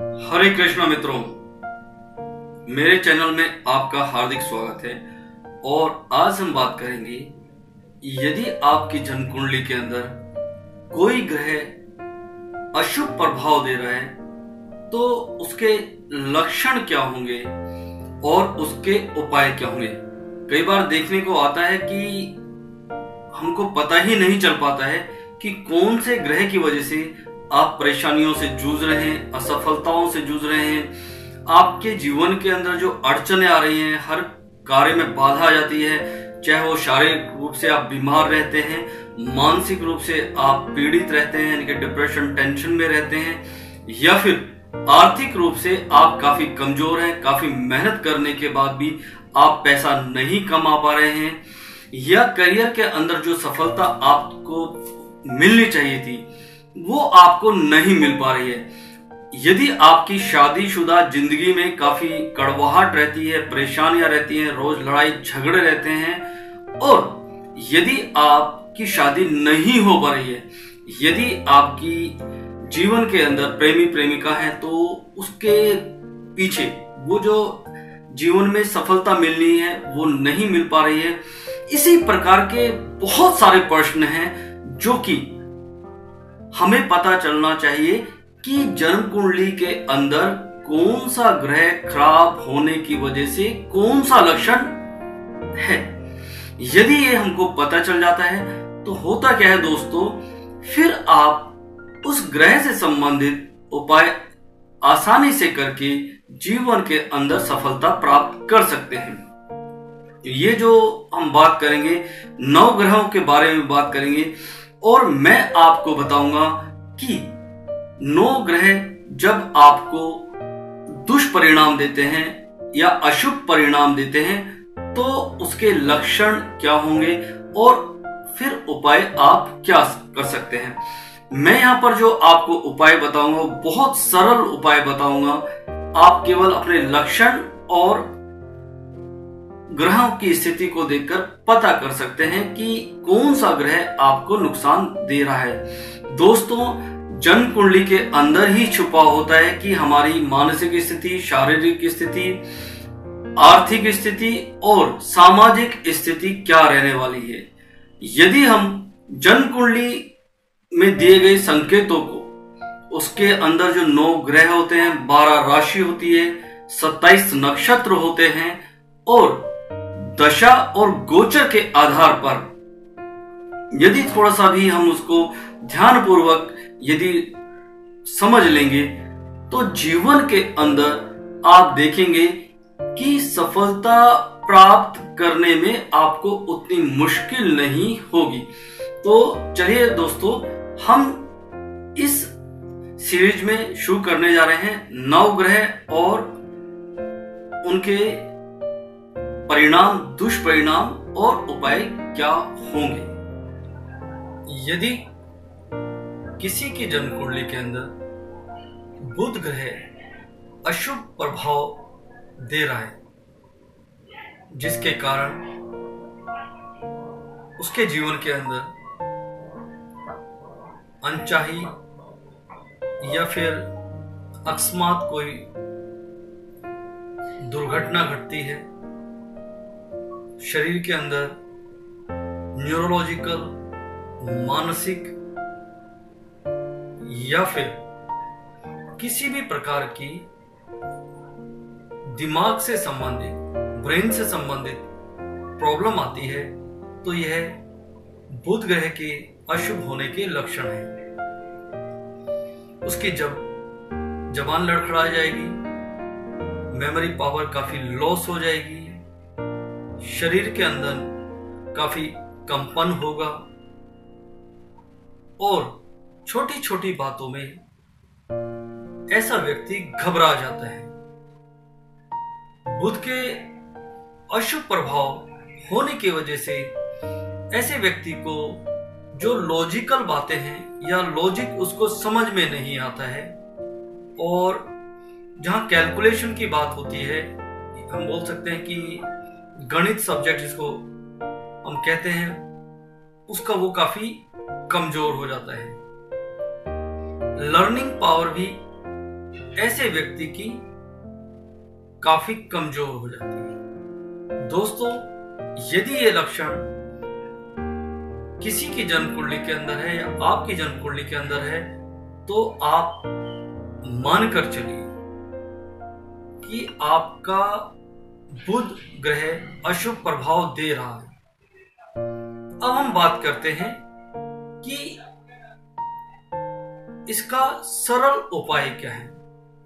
हरे कृष्णा मित्रों, मेरे चैनल में आपका हार्दिक स्वागत है। और आज हम बात करेंगे, यदि आपकी जन्म कुंडली के अंदर कोई ग्रह अशुभ प्रभाव दे रहा है तो उसके लक्षण क्या होंगे और उसके उपाय क्या होंगे? कई बार देखने को आता है कि हमको पता ही नहीं चल पाता है कि कौन से ग्रह की वजह से आप परेशानियों से जूझ रहे हैं, असफलताओं से जूझ रहे हैं, आपके जीवन के अंदर जो अड़चने आ रही हैं, हर कार्य में बाधा आ जाती है, चाहे वो शारीरिक रूप से आप बीमार रहते हैं, मानसिक रूप से आप पीड़ित रहते हैं, यानी कि डिप्रेशन टेंशन में रहते हैं, या फिर आर्थिक रूप से आप काफ़ी कमज़ोर हैं, काफ़ी मेहनत करने के बाद भी आप पैसा नहीं कमा पा रहे हैं, या करियर के अंदर जो सफलता आपको मिलनी चाहिए थी वो आपको नहीं मिल पा रही है। यदि आपकी शादीशुदा ज़िंदगी में काफ़ी कड़वाहट रहती है, परेशानियाँ रहती हैं, रोज लड़ाई झगड़े रहते हैं, और यदि आपकी शादी नहीं हो पा रही है, यदि आपकी जीवन के अंदर प्रेमी प्रेमिका है तो उसके पीछे वो जो जीवन में सफलता मिलनी है, वो नहीं मिल पा रही है। इसी प्रकार के बहुत सारे प्रश्न हैं जो कि हमें पता चलना चाहिए कि जन्म कुंडली के अंदर कौन सा ग्रह खराब होने की वजह से कौन सा लक्षण है। यदि ये हमको पता चल जाता है तो होता क्या है दोस्तों? फिर आप उस ग्रह से संबंधित उपाय आसानी से करके जीवन के अंदर सफलता प्राप्त कर सकते हैं। ये जो हम बात करेंगे, नौ ग्रहों के बारे में बात करेंगे और मैं आपको बताऊँगा कि नौ ग्रह जब आपको दुष्परिणाम देते हैं या अशुभ परिणाम देते हैं तो उसके लक्षण क्या होंगे और फिर उपाय आप क्या कर सकते हैं। मैं यहाँ पर जो आपको उपाय बताऊँगा, बहुत सरल उपाय बताऊँगा। आप केवल अपने लक्षण और ग्रहों की स्थिति को देखकर पता कर सकते हैं कि कौन सा ग्रह आपको नुकसान दे रहा है। दोस्तों जन्म कुंडली के अंदर ही छुपा होता है कि हमारी मानसिक स्थिति, शारीरिक स्थिति, आर्थिक स्थिति और सामाजिक स्थिति क्या रहने वाली है। यदि हम जन्म कुंडली में दिए गए संकेतों को, उसके अंदर जो नौ ग्रह होते हैं, बारह राशि होती है, सत्ताईस नक्षत्र होते हैं और दशा और गोचर के आधार पर। यदि थोड़ा सा भी हम उसको ध्यान पूर्वक यदि समझ लेंगे तो जीवन के अंदर आप देखेंगे कि सफलता प्राप्त करने में आपको उतनी मुश्किल नहीं होगी। तो चलिए दोस्तों, हम इस सीरीज़ में शुरू करने जा रहे हैं नव ग्रह और उनके परिणाम, दुष्परिणाम और उपाय क्या होंगे? यदि किसी की जन्म कुंडली के अंदर बुध ग्रह अशुभ प्रभाव दे रहा है, जिसके कारण उसके जीवन के अंदर अनचाही या फिर अकस्मात कोई दुर्घटना घटती है शरीर के अंदर न्यूरोलॉजिकल मानसिक या फिर किसी भी प्रकार की दिमाग से संबंधित, ब्रेन से संबंधित प्रॉब्लम आती है तो यह बुध ग्रह के अशुभ होने के लक्षण है। उसकी जब, जबान लड़खड़ा जाएगी मेमोरी पावर काफ़ी लॉस हो जाएगी शरीर के अंदर काफ़ी कंपन होगा और छोटी छोटी बातों में ऐसा व्यक्ति घबरा जाता है। बुद्ध के अशुभ प्रभाव होने की वजह से ऐसे व्यक्ति को जो लॉजिकल बातें हैं या लॉजिक उसको समझ में नहीं आता है और जहाँ कैलकुलेशन की बात होती है, हम बोल सकते हैं कि गणित सब्जेक्ट जिसको हम कहते हैं, उसका वो काफ़ी कमज़ोर हो जाता है। लर्निंग पावर भी ऐसे व्यक्ति की काफ़ी कमज़ोर हो जाती है। दोस्तों, यदि ये लक्षण किसी की जन्म कुंडली के अंदर है या आपकी जन्म कुंडली के अंदर है तो आप मानकर चलिए कि आपका बुध ग्रह अशुभ प्रभाव दे रहा है। अब हम बात करते हैं कि इसका सरल उपाय क्या है।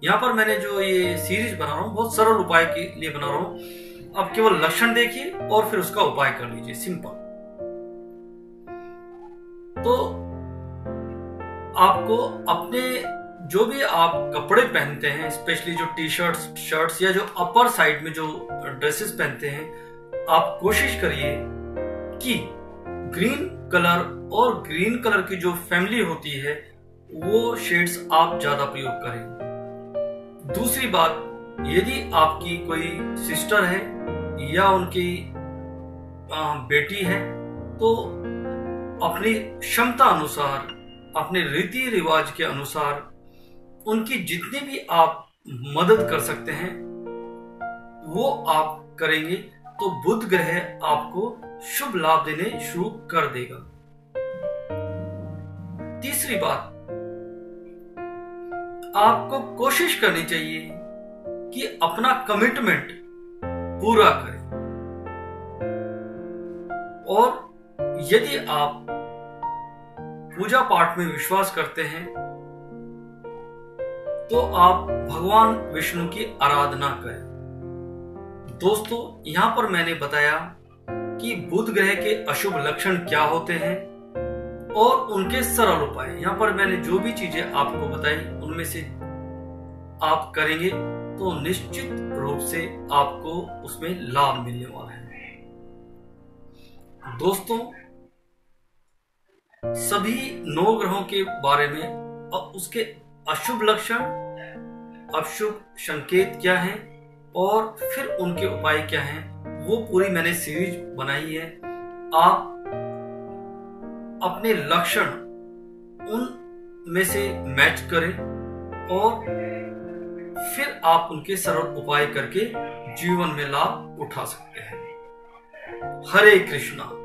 यहाँ पर मैंने जो ये सीरीज़ बना रहा हूँ, बहुत सरल उपाय के लिए बना रहा हूँ। अब केवल लक्षण देखिए और फिर उसका उपाय कर लीजिए सिंपल तो आपको अपने जो भी आप कपड़े पहनते हैं स्पेशली जो टी शर्ट्स शर्ट्स या जो अपर साइड में जो ड्रेसेस पहनते हैं, आप कोशिश करिए कि ग्रीन कलर और ग्रीन कलर की जो फैमिली होती है, वो शेड्स आप ज़्यादा प्रयोग करें। दूसरी बात, यदि आपकी कोई सिस्टर है या उनकी बेटी है तो अपनी क्षमता अनुसार, अपने रीति रिवाज के अनुसार उनकी जितनी भी आप मदद कर सकते हैं, वो आप करेंगे तो बुध ग्रह आपको शुभ लाभ देने शुरू कर देगा। तीसरी बात, आपको कोशिश करनी चाहिए कि अपना कमिटमेंट पूरा करें। और यदि आप पूजा पाठ में विश्वास करते हैं तो आप भगवान विष्णु की आराधना करें। दोस्तों, यहाँ पर मैंने बताया कि बुध ग्रह के अशुभ लक्षण क्या होते हैं और उनके सरल उपाय। यहाँ पर मैंने जो भी चीज़ें आपको बताई, उनमें से आप करेंगे तो निश्चित रूप से आपको उसमें लाभ मिलने वाला है। दोस्तों, सभी नौ ग्रहों के बारे में और उसके अशुभ लक्षण, अशुभ संकेत क्या हैं और फिर उनके उपाय क्या हैं, वो पूरी मैंने सीरीज़ बनाई है। आप अपने लक्षण उन में से मैच करें और फिर आप उनके सरल उपाय करके जीवन में लाभ उठा सकते हैं। हरे कृष्णा।